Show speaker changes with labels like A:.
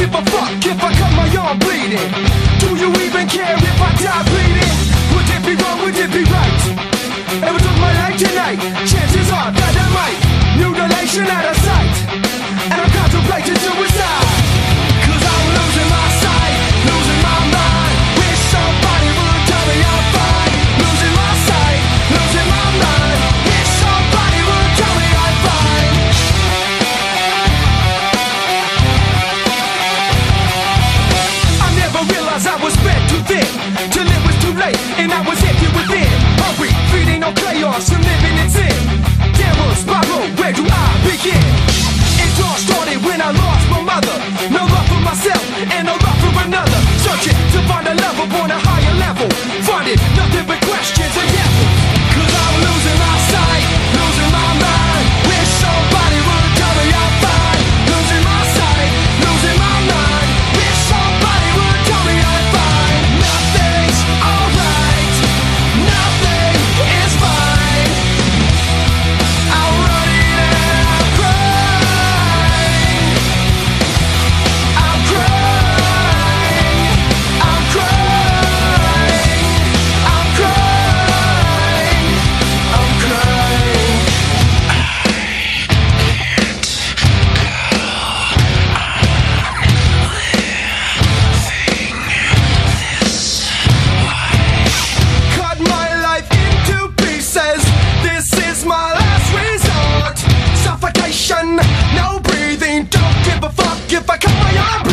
A: Give a fuck if I cut my arm bleeding. Do you even care if I die feeding on living in sin Downward spiral, where do I begin? It all started when I lost my mother. No love for myself and no love for another. Searching If I cut my arm